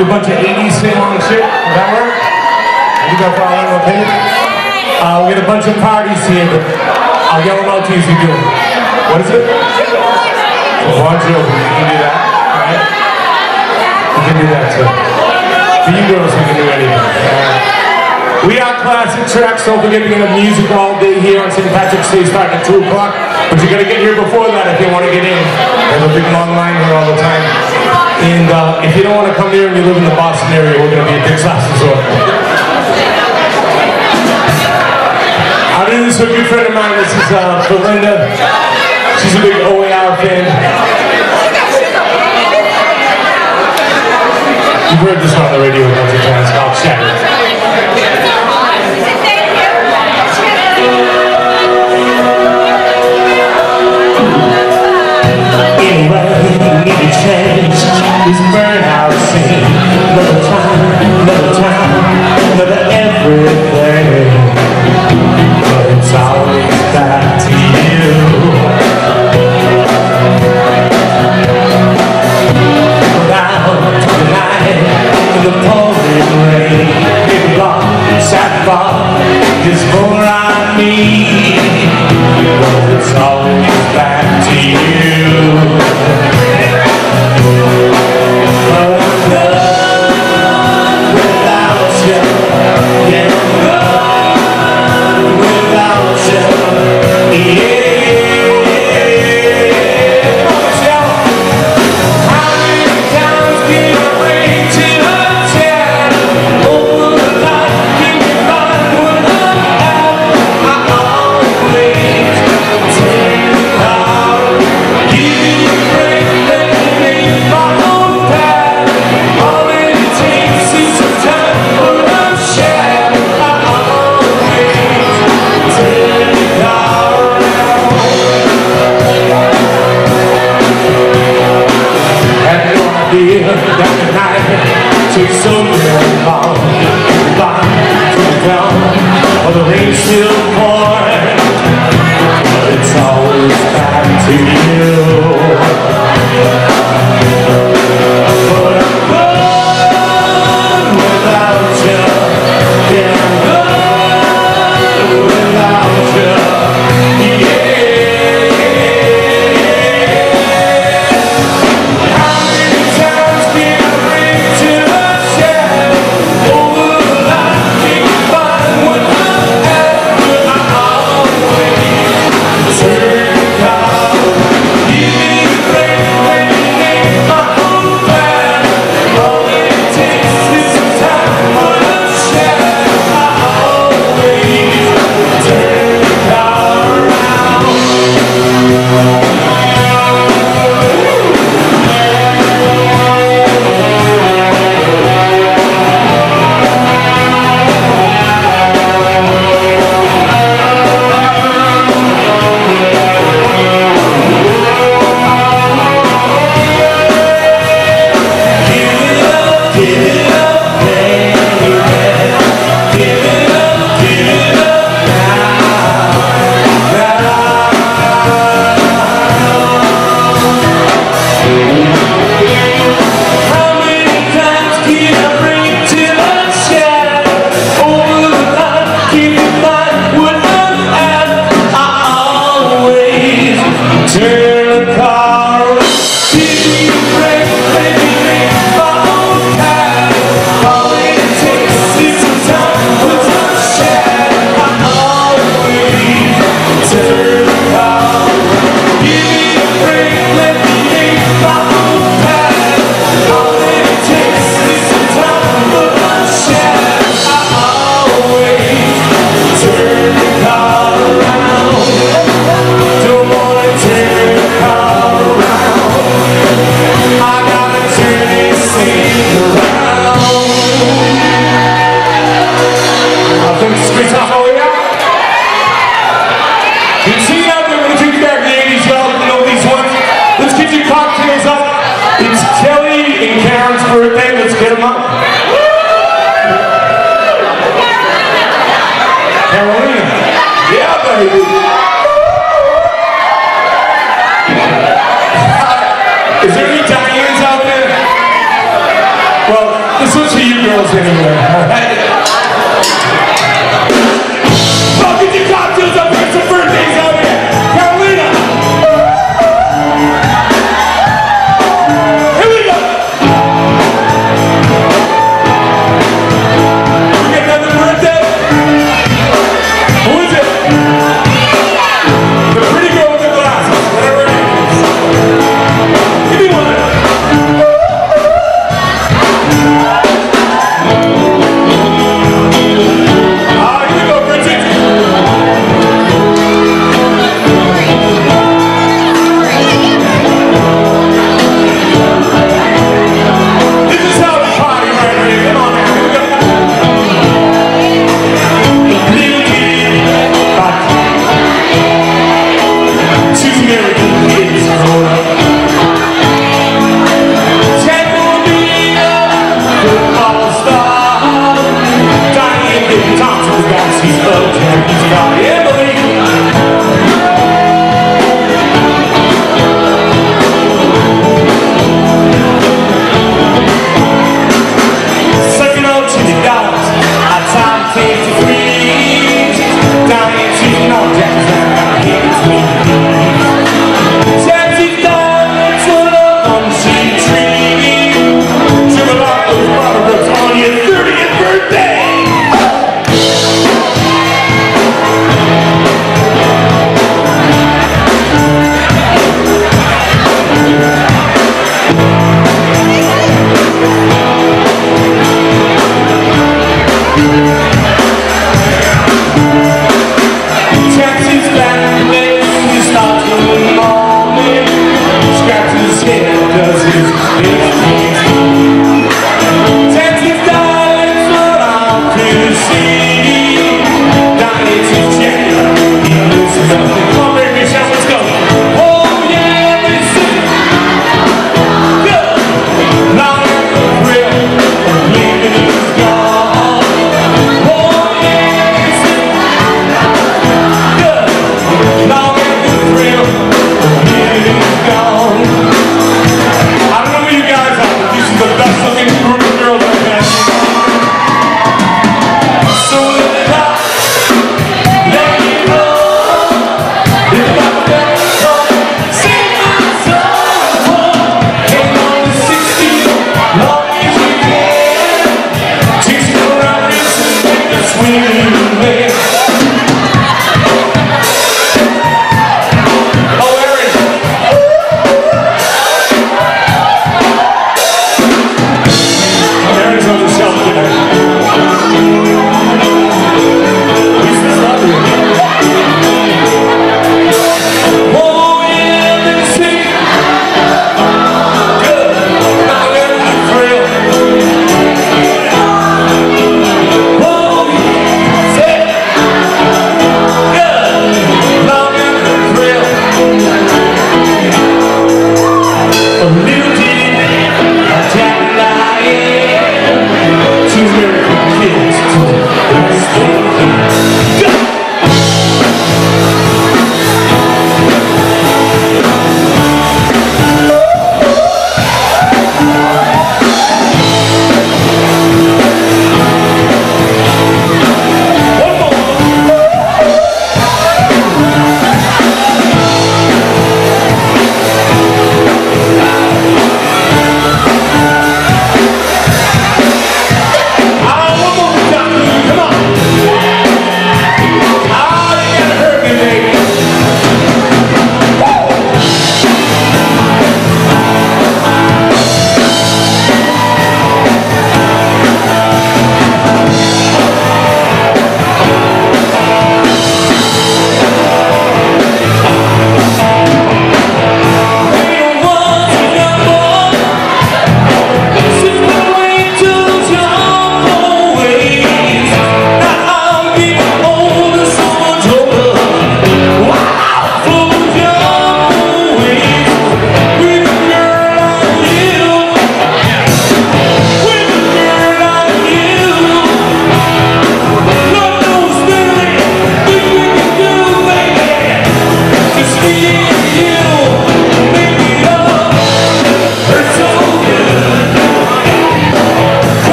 Do a bunch of 80s sing along shit. Does that work? You go for all okay? Uh, we got a bunch of parties here, but I'll yell them out to you as you do. What is it? Bon Jovi. You can do that. All right? You can do that too. For you girls, you can do anything. Right? We are classic tracks. Don't forget we're gonna music all day here on St. Patrick's Day starting at 2 o'clock. But you gotta get here before that if you want to get in. There's a big long line here all the time. And uh, if you don't want to come here and you live in the Boston area, we're gonna be at Dick's Last Resort. I'm doing this with a good friend of mine. This is uh, Belinda. She's a big OAR fan. You've heard this on the radio a bunch of times. It's called Shatter. Anyway, need to change this burnout scene. Another time, another time, another everything. But it's always back to you. Down to the night in the pouring rain. Big block, sad bar, just more on me. But it's always back to you.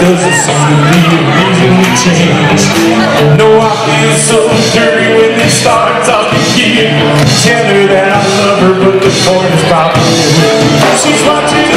Seem to be a reason to change. No, I feel so dirty when they start talking here. Tell her that I love her, but the point is probably She's watching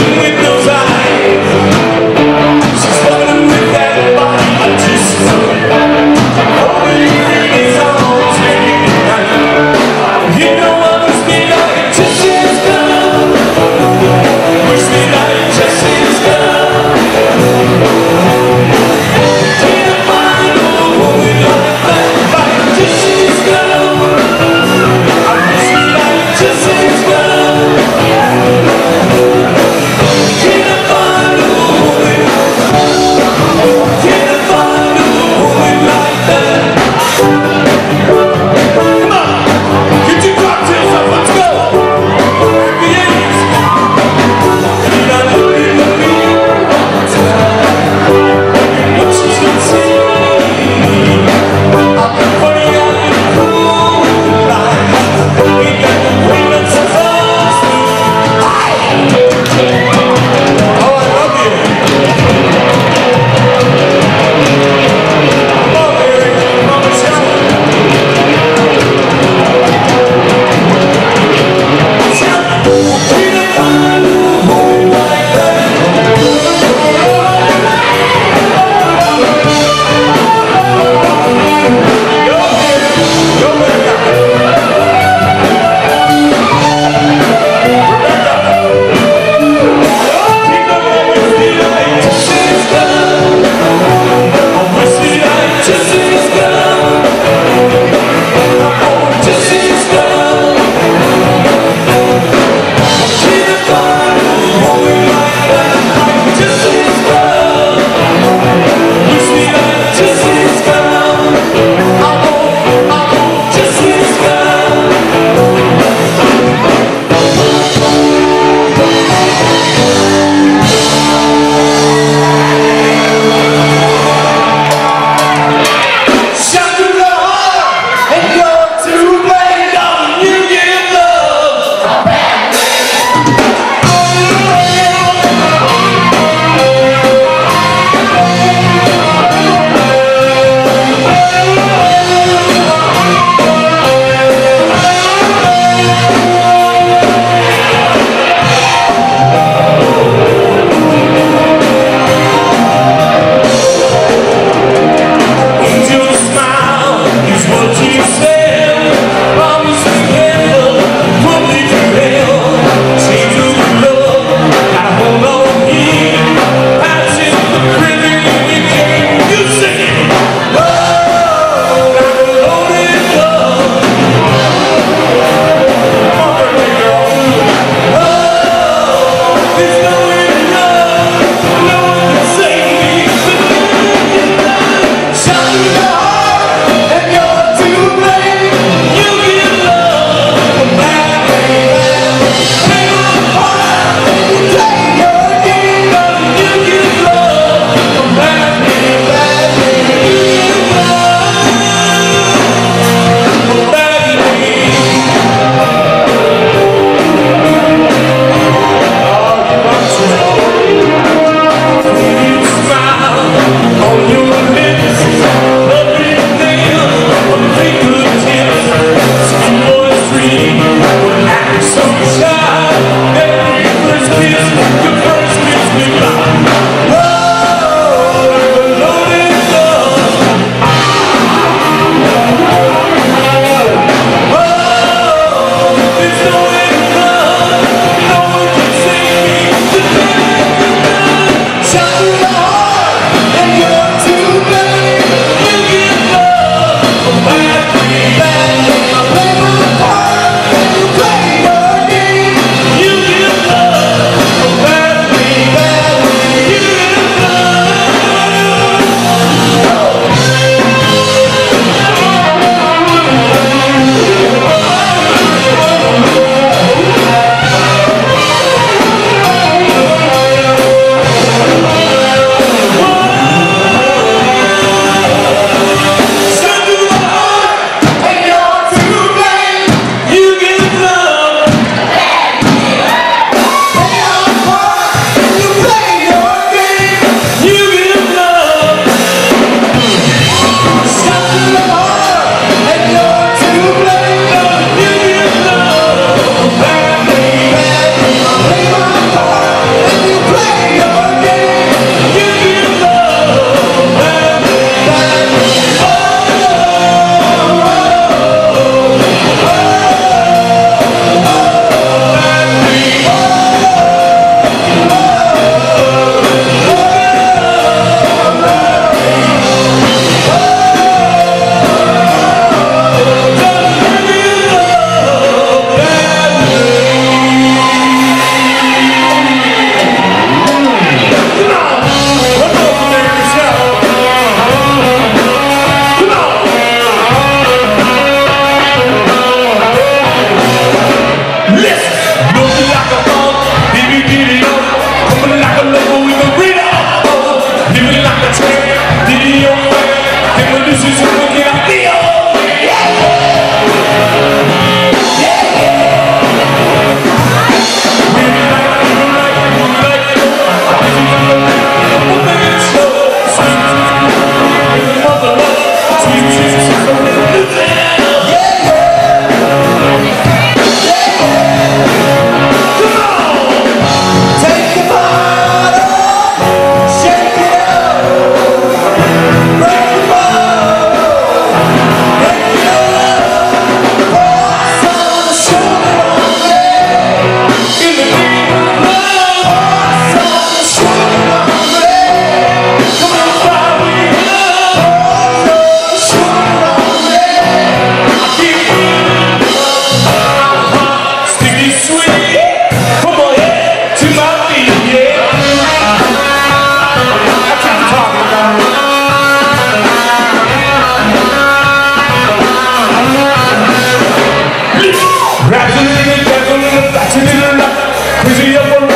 Is he up on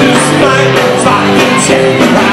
to spite the fucking.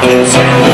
I